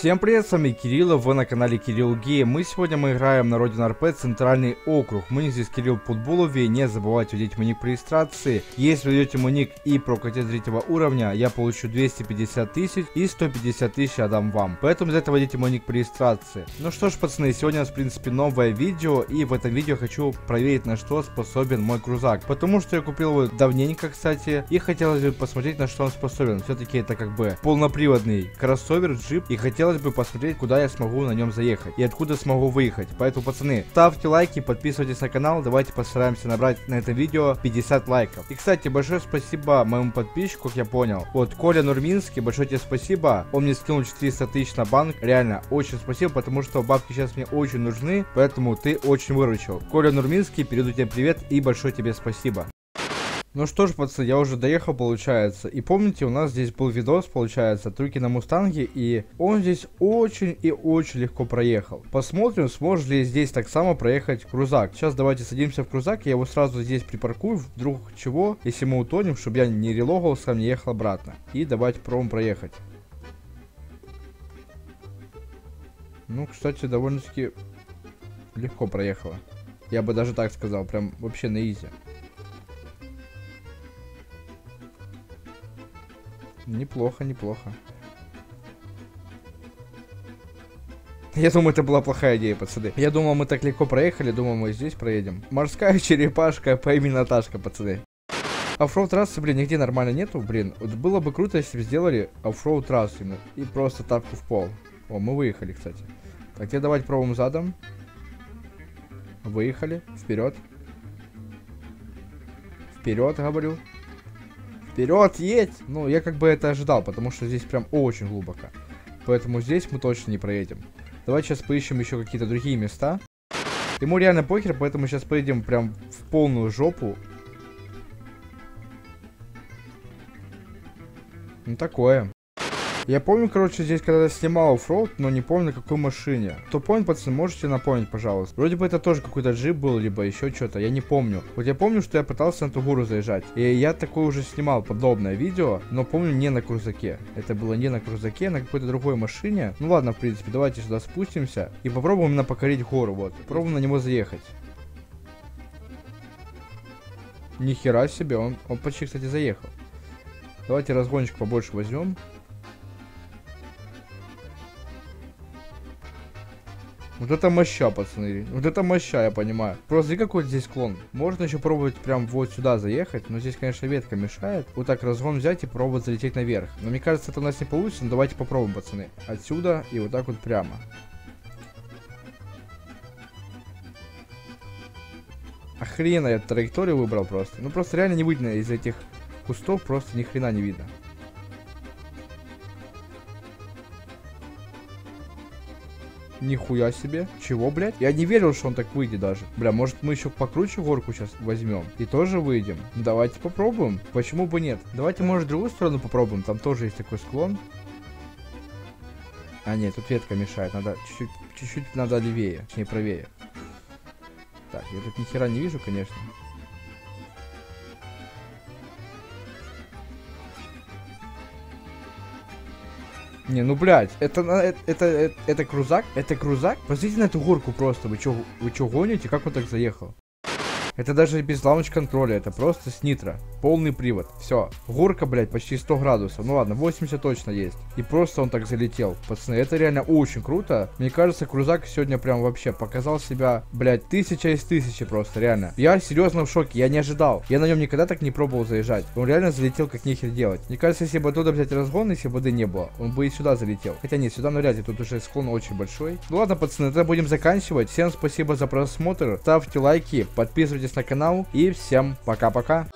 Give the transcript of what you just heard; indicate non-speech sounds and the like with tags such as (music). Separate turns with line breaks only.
Всем привет, с вами Кирилл, вы на канале Кирилл Гей. Мы сегодня мы играем на Родина РП Центральный округ. Мы здесь Кирилл Путбулове, не забывайте вводить мой ник при регистрации. Если введете мой ник и прокатите третьего уровня, я получу 250 тысяч и 150 тысяч отдам вам. Поэтому для этого вводите мой ник при регистрации. Ну что ж, пацаны, сегодня у нас в принципе новое видео, и в этом видео хочу проверить на что способен мой крузак. Потому что я купил его давненько, кстати, и хотелось бы посмотреть на что он способен. Все-таки это как бы полноприводный кроссовер, джип, и хотел хотелось бы посмотреть, куда я смогу на нем заехать и откуда смогу выехать. Поэтому, пацаны, ставьте лайки, подписывайтесь на канал, давайте постараемся набрать на этом видео 50 лайков. И, кстати, большое спасибо моему подписчику, как я понял. Вот, Коля Нурминский, большое тебе спасибо. Он мне скинул 400 тысяч на банк. Реально, очень спасибо, потому что бабки сейчас мне очень нужны, поэтому ты очень выручил. Коля Нурминский, передаю тебе привет и большое тебе спасибо. Ну что ж, пацаны, я уже доехал, получается. И помните, у нас здесь был видос, получается, трюки на Мустанге, и он здесь очень и очень легко проехал. Посмотрим, сможет ли здесь так само проехать крузак. Сейчас давайте садимся в крузак, я его сразу здесь припаркую, вдруг чего, если мы утонем, чтобы я не релогался, не ехал обратно. И давайте пробуем проехать. Ну, кстати, довольно-таки легко проехала. Я бы даже так сказал, прям вообще на изи. Неплохо, неплохо. Я думаю, это была плохая идея, пацаны. Я думал, мы так легко проехали, думал, мы здесь проедем. Морская (laughs) черепашка по имени Наташка, пацаны. Оффроуд трассы, блин, нигде нормально нету, блин. Вот было бы круто, если бы сделали оффроуд трассу и просто тапку в пол. О, мы выехали, кстати. Так, я давайте пробуем задом. Выехали. Вперед. Вперед, говорю. Вперед, едь! Ну, я как бы это ожидал, потому что здесь прям очень глубоко. Поэтому здесь мы точно не проедем. Давайте сейчас поищем еще какие-то другие места. Ему реально похер, поэтому сейчас поедем прям в полную жопу. Ну, такое. Я помню, короче, здесь когда снимал оффроуд, но не помню на какой машине. Кто помнит, пацаны, можете напомнить, пожалуйста. Вроде бы это тоже какой-то джип был, либо еще что-то, я не помню. Вот я помню, что я пытался на ту гору заезжать. И я такое уже снимал подобное видео, но помню не на крузаке. Это было не на крузаке, а на какой-то другой машине. Ну ладно, в принципе, давайте сюда спустимся и попробуем именно покорить гору, вот. Попробуем на него заехать. Нихера себе, он, он почти, кстати, заехал. Давайте разгончик побольше возьмем. Вот это моща, пацаны. Вот это моща, я понимаю. Просто какой здесь склон. Можно еще пробовать прям вот сюда заехать. Но здесь, конечно, ветка мешает. Вот так разгон взять и пробовать залететь наверх. Но мне кажется, это у нас не получится. Но давайте попробуем, пацаны. Отсюда и вот так вот прямо. Охрена я траекторию выбрал просто. Ну просто реально не видно из этих кустов. Просто ни хрена не видно. Нихуя себе. Чего, блядь? Я не верил, что он так выйдет даже. Бля, может мы еще покруче горку сейчас возьмем и тоже выйдем. Давайте попробуем. Почему бы нет? Давайте, может, другую сторону попробуем. Там тоже есть такой склон. А, нет, тут ветка мешает. Надо чуть-чуть, чуть-чуть надо левее, точнее правее. Так, я тут ни хера не вижу, конечно. Не, ну блядь, это, это, это, это, это крузак? Это крузак? Посмотрите на эту горку просто, вы чё, вы чё гоните? Как он так заехал? Это даже без лаунч-контроля, это просто с нитро. Полный привод. Все. Горка, блядь, почти 100 градусов. Ну ладно, 80 точно есть. И просто он так залетел. Пацаны, это реально очень круто. Мне кажется, Крузак сегодня прям вообще показал себя, блядь, тысяча из тысячи просто, реально. Я серьезно в шоке, я не ожидал. Я на нем никогда так не пробовал заезжать. Он реально залетел как нехер делать. Мне кажется, если бы оттуда взять разгон, если бы воды не было, он бы и сюда залетел. Хотя нет, сюда навряд ли, тут уже склон очень большой. Ну ладно, пацаны, тогда будем заканчивать. Всем спасибо за просмотр. Ставьте лайки, подписывайтесь подписывайтесь на канал и всем пока-пока.